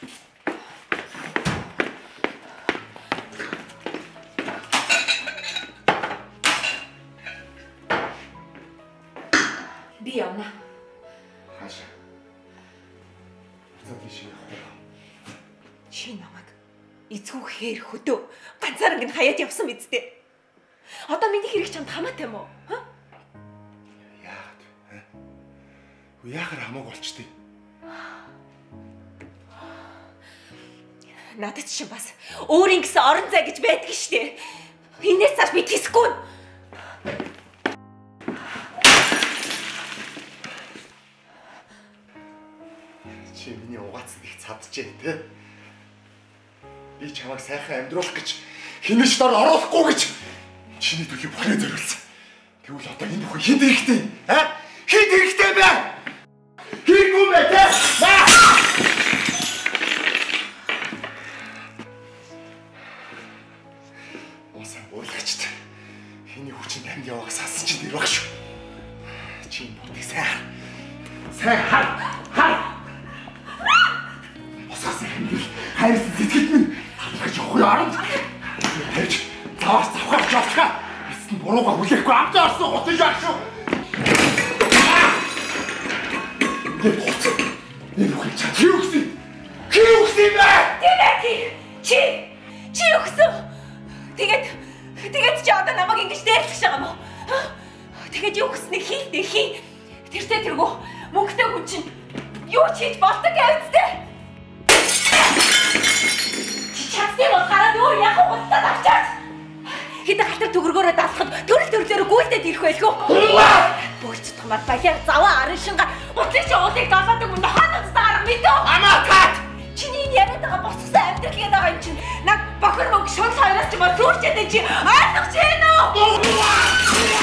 Би явна. Хаашаа? За тийш явах. Чи намайг эцгүй хээр хөдөө ганцаараа гин хаяад явсан биз дээ. Одоо миний хэрэг чамд хамаатай юм уу? Яагаад вэ? Яахаар хамаагүй болчтой. Надад чи бас өөрийн гэсэн орон зай гэж байдаг штеп. Энээс цааш би тисгүй. Чи миний угаацд их цаджээ те. Би чамайг сайхан амьдруулах гэж хинэж дор оруулахгүй гэж чиний төлөв бүхнээ зориулсан. Тэгвэл одоо энэ бүхэн хэд хэрэгтэй? Аа? Хэд Хиний хүчин танд явах сасан чинь баг шүү. Чи энэ бүтийг сайн хар. Сайн хар. Хар. Босгосон хэмээл хайрсан сэтгэл минь талхаж явахгүй ард. Тавьж цаас завхаарч явчихаа. Эцэст нь бурууга хүлээхгүй амтаа орсон утаж баг шүү. Тэгээд чи одоо намайг ингэж дээрлэх юм уу? Ха? Тэгээд юу гэснийг хийхдээ хий. Тэртээ тэргүү мөнгөтэй хүн чинь юу ч хийж болдог гэвцтэй. Чи чадсан бол гараад өөр яг гутаад авчаач. Хэдэн халтар төгрөгөөрөө даалхад төрөл төрлөөрөө гүйлдээд ирэх уу? Бөөч томар баяр заваа арын шинга утлыг чи уулыг далаадаг мөн болохоор хуурч ядаж ойлгож байна уу?